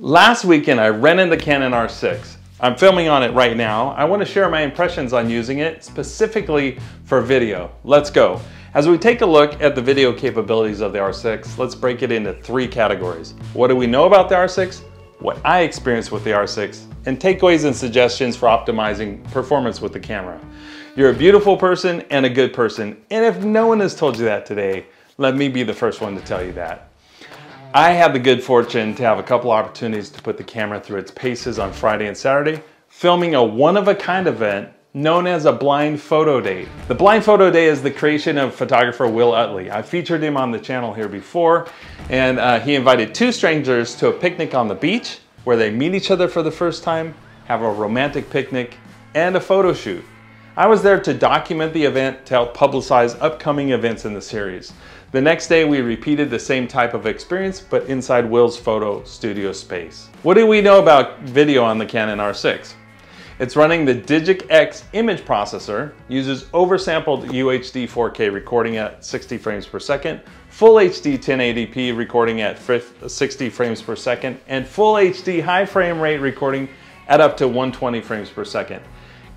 Last weekend, I rented the Canon R6. I'm filming on it right now. I want to share my impressions on using it specifically for video. Let's go. As we take a look at the video capabilities of the R6, let's break it into three categories. What do we know about the R6? What I experienced with the R6 and takeaways and suggestions for optimizing performance with the camera. You're a beautiful person and a good person. And if no one has told you that today, let me be the first one to tell you that. I had the good fortune to have a couple opportunities to put the camera through its paces on Friday and Saturday, filming a one-of-a-kind event known as a blind photo day. The blind photo day is the creation of photographer Will Utley. I featured him on the channel here before, and uh, he invited two strangers to a picnic on the beach where they meet each other for the first time, have a romantic picnic, and a photo shoot. I was there to document the event to help publicize upcoming events in the series. The next day we repeated the same type of experience but inside Will's photo studio space. What do we know about video on the Canon R6? It's running the Digic X image processor, uses oversampled UHD 4K recording at 60 frames per second, full HD 1080p recording at 60 frames per second, and full HD high frame rate recording at up to 120 frames per second.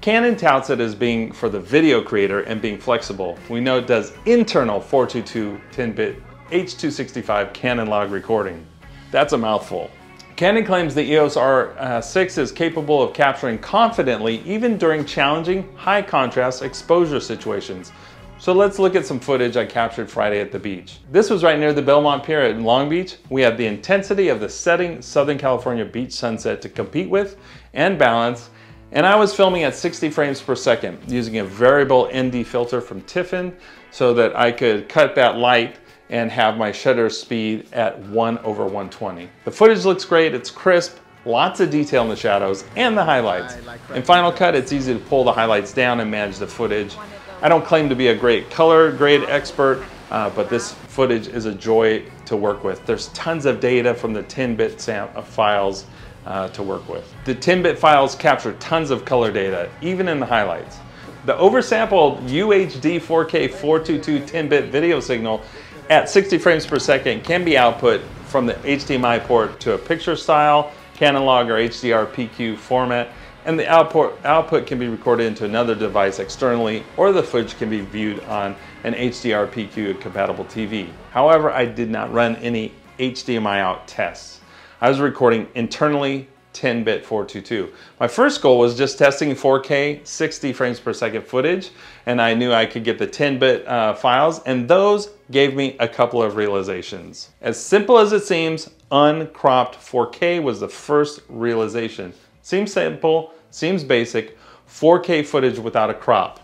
Canon touts it as being for the video creator and being flexible. We know it does internal 422 10-bit H.265 Canon log recording. That's a mouthful. Canon claims the EOS R6 is capable of capturing confidently even during challenging high contrast exposure situations. So let's look at some footage I captured Friday at the beach. This was right near the Belmont Pier in Long Beach. We had the intensity of the setting Southern California beach sunset to compete with and balance and I was filming at 60 frames per second using a variable ND filter from Tiffen so that I could cut that light and have my shutter speed at 1 over 120. The footage looks great, it's crisp, lots of detail in the shadows and the highlights. In Final Cut, it's easy to pull the highlights down and manage the footage. I don't claim to be a great color grade expert, uh, but this footage is a joy to work with. There's tons of data from the 10-bit uh, files uh, to work with. The 10-bit files capture tons of color data, even in the highlights. The oversampled UHD 4K 422 10-bit video signal at 60 frames per second can be output from the HDMI port to a picture style, Canon log or HDR PQ format, and the output, output can be recorded into another device externally, or the footage can be viewed on an HDR PQ compatible TV. However, I did not run any HDMI out tests. I was recording internally 10-bit 422. My first goal was just testing 4K 60 frames per second footage and I knew I could get the 10-bit uh, files and those gave me a couple of realizations. As simple as it seems, uncropped 4K was the first realization. Seems simple, seems basic, 4K footage without a crop.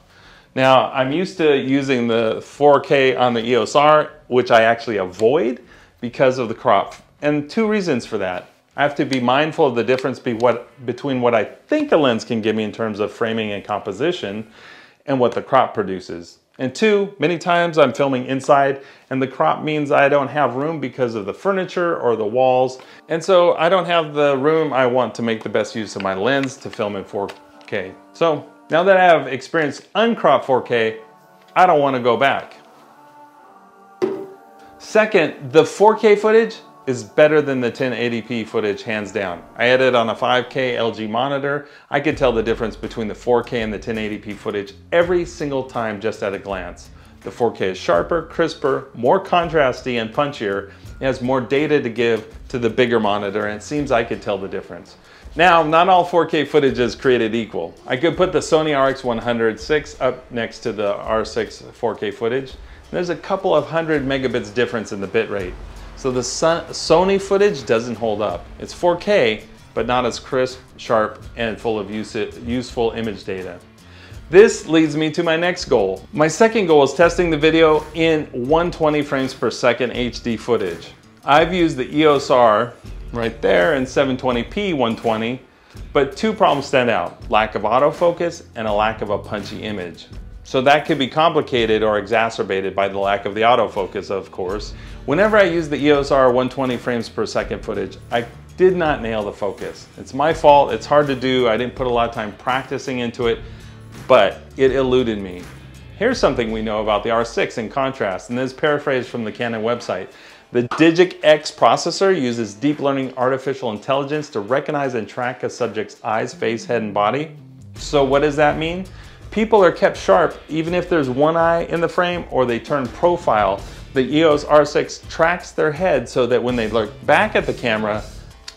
Now, I'm used to using the 4K on the EOS R, which I actually avoid because of the crop and two reasons for that. I have to be mindful of the difference be what, between what I think the lens can give me in terms of framing and composition and what the crop produces. And two, many times I'm filming inside and the crop means I don't have room because of the furniture or the walls. And so I don't have the room I want to make the best use of my lens to film in 4K. So now that I have experienced uncropped 4K, I don't want to go back. Second, the 4K footage is better than the 1080p footage hands down. I edit on a 5K LG monitor. I could tell the difference between the 4K and the 1080p footage every single time just at a glance. The 4K is sharper, crisper, more contrasty and punchier. It has more data to give to the bigger monitor and it seems I could tell the difference. Now, not all 4K footage is created equal. I could put the Sony RX106 up next to the R6 4K footage. There's a couple of hundred megabits difference in the bitrate. So the Sony footage doesn't hold up. It's 4K, but not as crisp, sharp, and full of use useful image data. This leads me to my next goal. My second goal is testing the video in 120 frames per second HD footage. I've used the EOS R right there in 720p 120, but two problems stand out, lack of autofocus and a lack of a punchy image. So that could be complicated or exacerbated by the lack of the autofocus, of course. Whenever I use the EOS R 120 frames per second footage, I did not nail the focus. It's my fault, it's hard to do, I didn't put a lot of time practicing into it, but it eluded me. Here's something we know about the R6 in contrast, and this is paraphrased from the Canon website. The Digic X processor uses deep learning artificial intelligence to recognize and track a subject's eyes, face, head, and body. So what does that mean? People are kept sharp even if there's one eye in the frame or they turn profile. The EOS R6 tracks their head so that when they look back at the camera,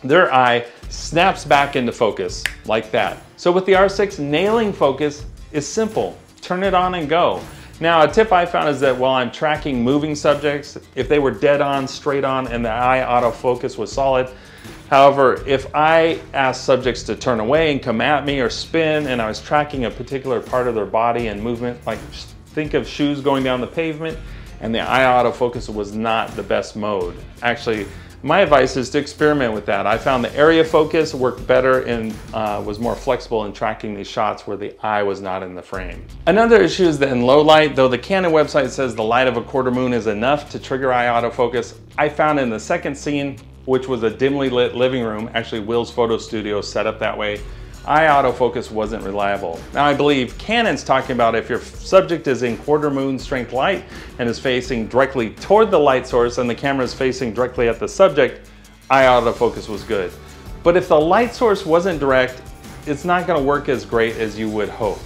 their eye snaps back into focus like that. So with the R6, nailing focus is simple. Turn it on and go. Now, a tip I found is that while I'm tracking moving subjects, if they were dead on, straight on, and the eye autofocus was solid, however, if I asked subjects to turn away and come at me or spin, and I was tracking a particular part of their body and movement, like think of shoes going down the pavement, and the eye autofocus was not the best mode. Actually, my advice is to experiment with that. I found the area focus worked better and uh, was more flexible in tracking these shots where the eye was not in the frame. Another issue is that in low light, though the Canon website says the light of a quarter moon is enough to trigger eye autofocus, I found in the second scene, which was a dimly lit living room, actually Will's photo studio set up that way, eye autofocus wasn't reliable. Now I believe Canon's talking about if your subject is in quarter moon strength light and is facing directly toward the light source and the camera is facing directly at the subject, eye autofocus was good. But if the light source wasn't direct, it's not gonna work as great as you would hope.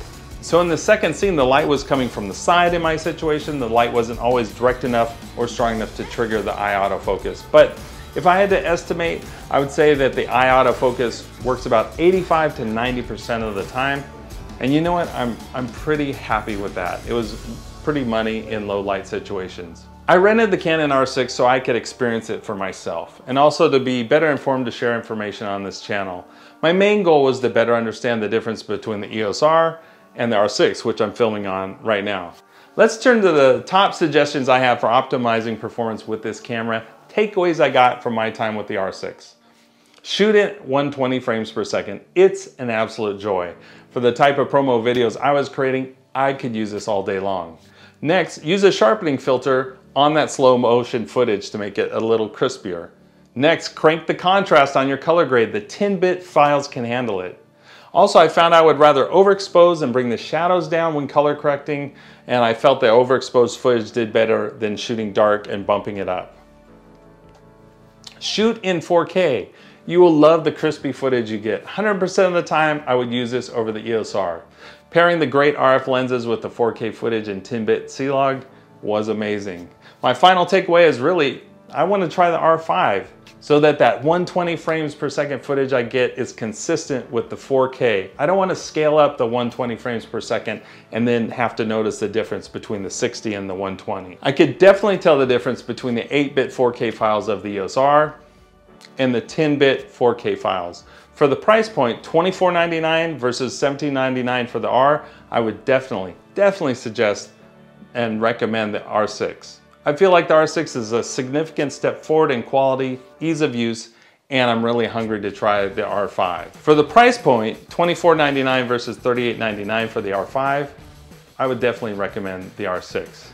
So in the second scene, the light was coming from the side in my situation. The light wasn't always direct enough or strong enough to trigger the eye autofocus. But if I had to estimate, I would say that the eye autofocus works about 85 to 90% of the time. And you know what? I'm, I'm pretty happy with that. It was pretty money in low light situations. I rented the Canon R6 so I could experience it for myself and also to be better informed to share information on this channel. My main goal was to better understand the difference between the EOS R and the R6, which I'm filming on right now. Let's turn to the top suggestions I have for optimizing performance with this camera takeaways I got from my time with the R6. Shoot at 120 frames per second. It's an absolute joy. For the type of promo videos I was creating, I could use this all day long. Next, use a sharpening filter on that slow motion footage to make it a little crispier. Next, crank the contrast on your color grade. The 10-bit files can handle it. Also, I found I would rather overexpose and bring the shadows down when color correcting, and I felt the overexposed footage did better than shooting dark and bumping it up. Shoot in 4K. You will love the crispy footage you get. 100% of the time, I would use this over the EOS R. Pairing the great RF lenses with the 4K footage and 10-bit C-Log was amazing. My final takeaway is really, I want to try the R5 so that that 120 frames per second footage I get is consistent with the 4K. I don't want to scale up the 120 frames per second and then have to notice the difference between the 60 and the 120. I could definitely tell the difference between the 8-bit 4K files of the EOS R and the 10-bit 4K files. For the price point, $24.99 versus $17.99 for the R, I would definitely, definitely suggest and recommend the R6. I feel like the R6 is a significant step forward in quality, ease of use, and I'm really hungry to try the R5. For the price point, $24.99 versus $38.99 for the R5, I would definitely recommend the R6.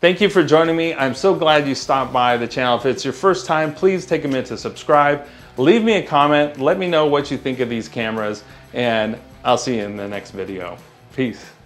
Thank you for joining me. I'm so glad you stopped by the channel. If it's your first time, please take a minute to subscribe. Leave me a comment. Let me know what you think of these cameras, and I'll see you in the next video. Peace.